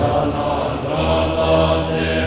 jana jana